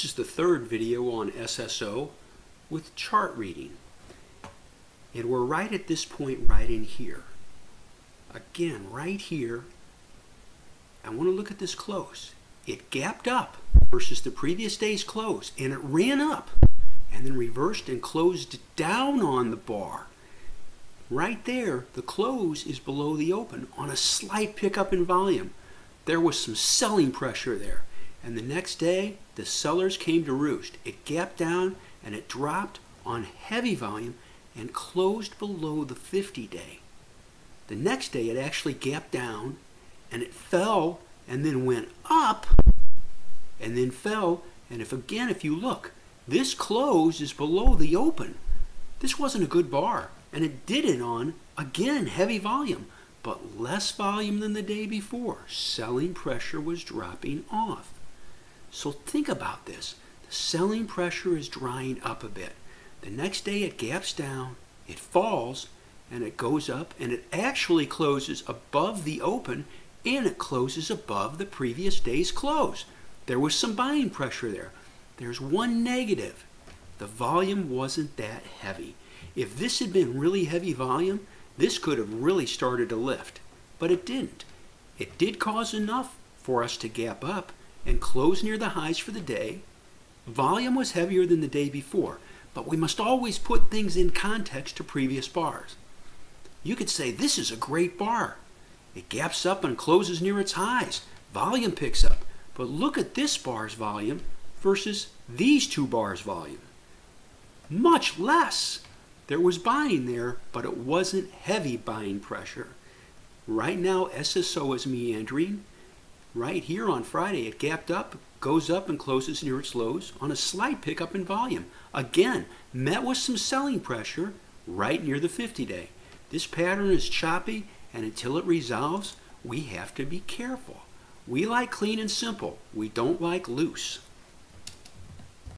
This is the third video on SSO with chart reading. And we're right at this point right in here. Again, right here, I want to look at this close. It gapped up versus the previous day's close, and it ran up and then reversed and closed down on the bar. Right there, the close is below the open on a slight pickup in volume. There was some selling pressure there. And the next day, the sellers came to roost. It gapped down and it dropped on heavy volume and closed below the 50 day. The next day, it actually gapped down and it fell and then went up and then fell. And if again, if you look, this close is below the open. This wasn't a good bar. And it did it on, again, heavy volume, but less volume than the day before. Selling pressure was dropping off. So think about this. The selling pressure is drying up a bit. The next day it gaps down, it falls, and it goes up, and it actually closes above the open, and it closes above the previous day's close. There was some buying pressure there. There's one negative. The volume wasn't that heavy. If this had been really heavy volume, this could have really started to lift, but it didn't. It did cause enough for us to gap up, and close near the highs for the day. Volume was heavier than the day before, but we must always put things in context to previous bars. You could say this is a great bar. It gaps up and closes near its highs. Volume picks up. But look at this bar's volume versus these two bars' volume. Much less. There was buying there, but it wasn't heavy buying pressure. Right now, SSO is meandering right here on Friday, it gapped up, goes up and closes near its lows on a slight pickup in volume. Again, met with some selling pressure right near the 50 day. This pattern is choppy, and until it resolves, we have to be careful. We like clean and simple. We don't like loose.